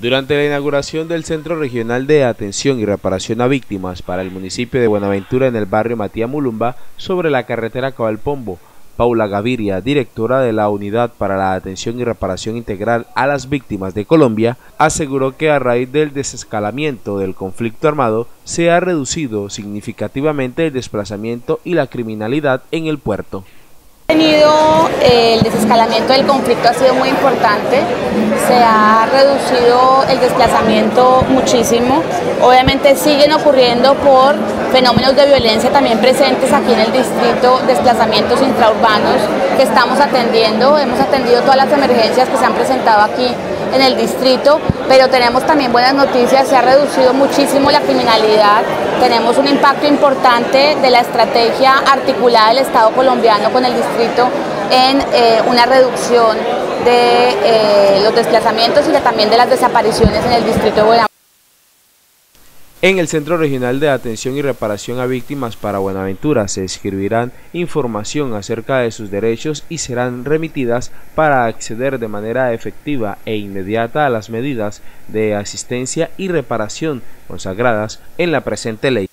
Durante la inauguración del Centro Regional de Atención y Reparación a Víctimas para el municipio de Buenaventura en el barrio Matías Mulumba, sobre la carretera Cabalpombo, Paula Gaviria, directora de la Unidad para la Atención y Reparación Integral a las Víctimas de Colombia, aseguró que a raíz del desescalamiento del conflicto armado se ha reducido significativamente el desplazamiento y la criminalidad en el puerto tenido eh, el desescalamiento del conflicto ha sido muy importante, se ha reducido el desplazamiento muchísimo, obviamente siguen ocurriendo por fenómenos de violencia también presentes aquí en el distrito, desplazamientos intraurbanos que estamos atendiendo, hemos atendido todas las emergencias que se han presentado aquí en el distrito, pero tenemos también buenas noticias, se ha reducido muchísimo la criminalidad, tenemos un impacto importante de la estrategia articulada del Estado colombiano con el distrito en eh, una reducción de eh, los desplazamientos y también de las desapariciones en el distrito de Buenaventura. En el Centro Regional de Atención y Reparación a Víctimas para Buenaventura se escribirán información acerca de sus derechos y serán remitidas para acceder de manera efectiva e inmediata a las medidas de asistencia y reparación consagradas en la presente ley.